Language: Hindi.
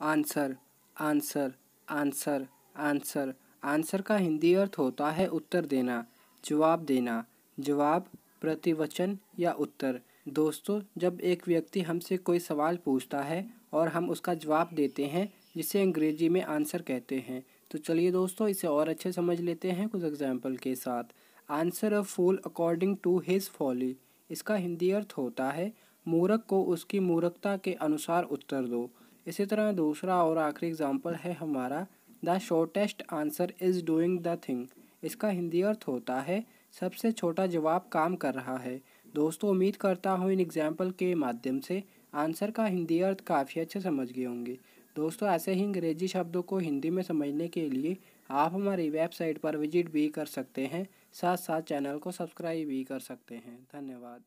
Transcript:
Answer answer answer answer. Answer का हिंदी अर्थ होता है उत्तर देना, जवाब देना। जवाब, प्रतिवचन या उत्तर। दोस्तों, जब एक व्यक्ति हमसे कोई सवाल पूछता है और हम उसका जवाब देते हैं, जिसे अंग्रेज़ी में आंसर कहते हैं तो चलिए दोस्तों, इसे और अच्छे समझ लेते हैं कुछ एग्ज़ाम्पल के साथ। Answer a fool according to his folly इसका हिंदी अर्थ होता है, मूर्ख को उसकी मूर्खता के अनुसार उत्तर दो। इसी तरह दूसरा और आखिरी एग्ज़ाम्पल है हमारा the shortest answer is doing the thing इसका हिंदी अर्थ होता है, सबसे छोटा जवाब काम कर रहा है। दोस्तों, उम्मीद करता हूँ इन एग्ज़ाम्पल के माध्यम से आंसर का हिंदी अर्थ काफ़ी अच्छे समझ गए होंगे। दोस्तों, ऐसे ही अंग्रेज़ी शब्दों को हिंदी में समझने के लिए आप हमारी वेबसाइट पर विज़िट भी कर सकते हैं साथ साथ चैनल को सब्सक्राइब भी कर सकते हैं। धन्यवाद।